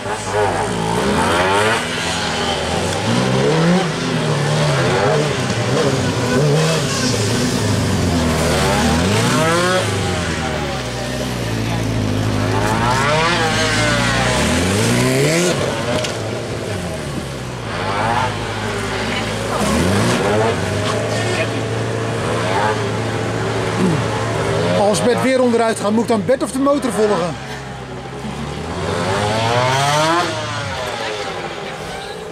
Als Bert weer onderuit gaat, moet ik dan Bert of de motor volgen?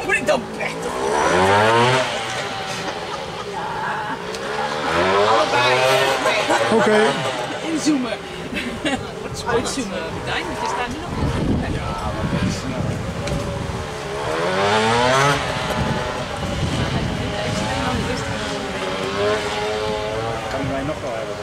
Moet ik dan weg? Allebei. Oké. Inzoomen. Uitzoomen. Martijn, je staat nu nog. Ja, maar dat is Kan wij nog wel hebben.